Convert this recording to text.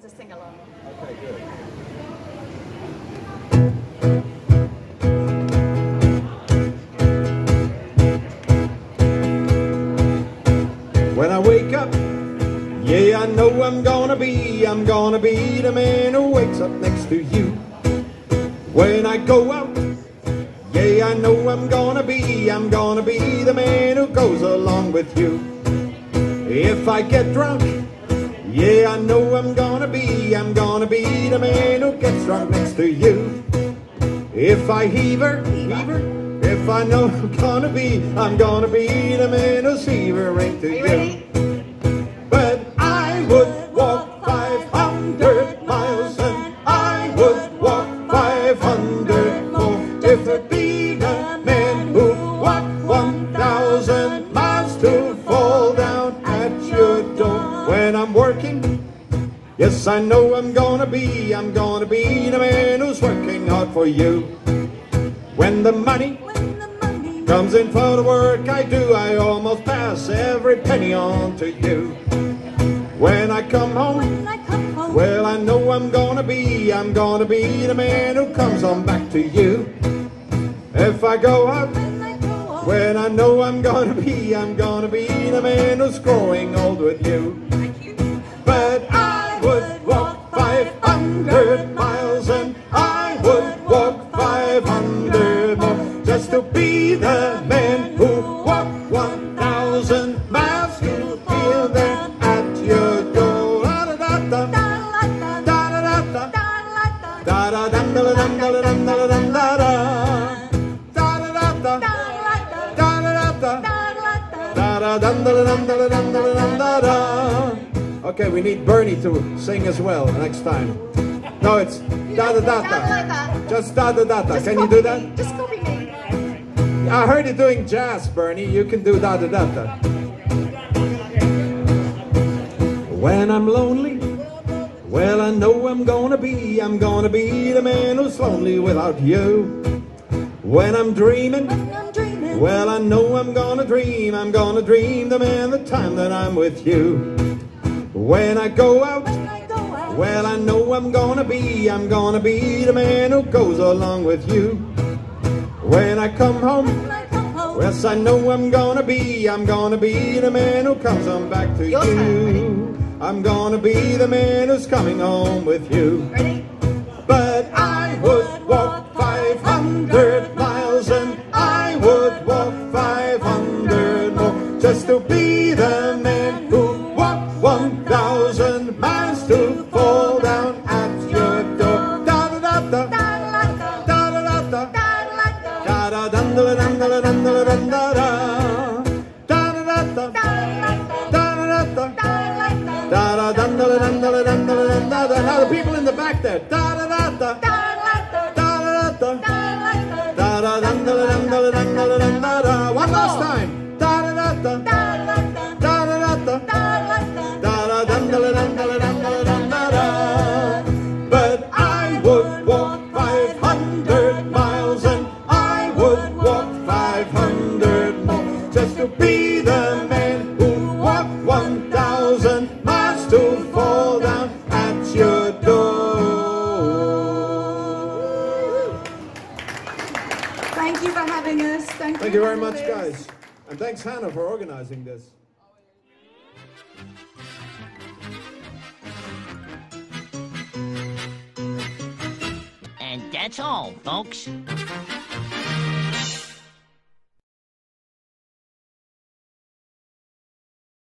Sing along. Okay, good. When I wake up, yeah, I know I'm gonna be, I'm gonna be the man who wakes up next to you. When I go out, yeah, I know I'm gonna be, I'm gonna be the man who goes along with you. If I get drunk, yeah, I know I'm gonna be, I'm gonna be the man who gets drunk next to you. If I heaver, heaver, if I know I'm gonna be, I'm gonna be the man who's heavering to you you. But I would walk 500 miles and I would walk 500 more if it be the man who walked 1,000 miles to fall Yes, I know I'm gonna be, I'm gonna be the man who's working hard for you. When the money When the money comes in for the work I do, I almost pass every penny on to you. When I come home, I come home. well, I know I'm gonna be, I'm gonna be the man who comes on back to you. If I go out, when I go home. when I know I'm gonna be, I'm gonna be the man who's growing old with you. Okay, we need Bernie to sing as well next time. No, it's da da da da. Just da da da da. Can you do that? Just copy me. I heard you doing jazz, Bernie. You can do da da da da. When I'm lonely, well, I know I'm gonna be, I'm gonna be the man who's lonely without you. When I'm dreaming, When I'm dreaming. Well, I know I'm gonna dream, I'm gonna dream the man the time that I'm with you. When I go out, I go out. well, I know I'm gonna be, I'm gonna be the man who goes along with you. When I come home, I come home. Yes, I know I'm gonna be, I'm gonna be the man who comes on back to Your you. turn, I'm gonna be the man who's coming home with you. Ready? But I to be the man who walked 1,000 miles to fall down at your door. Da da da da. Da da da da. Da da dum da dum da dum da dum da da. Da da da da. Da da da da. Da da dum da dum da dum da dum da da. Now the people in the back there. Da da da da. Da But I would walk 500 miles and I would walk 500 more just to be the man who walked 1,000 miles to fall down at your door. Thank you for having us. Thank, Thank you very much, guys. And thanks, Hannah, for organizing this. And that's all, folks.